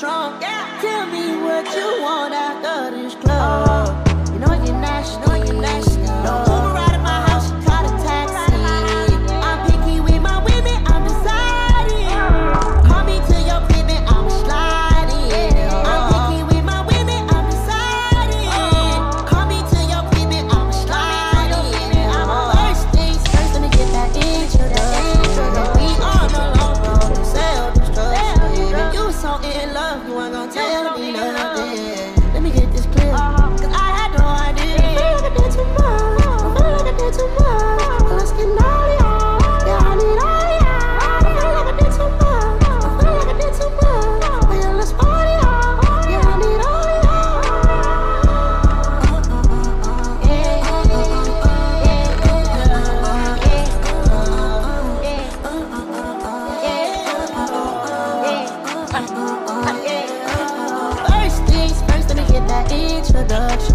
Strong, yeah. Introduction.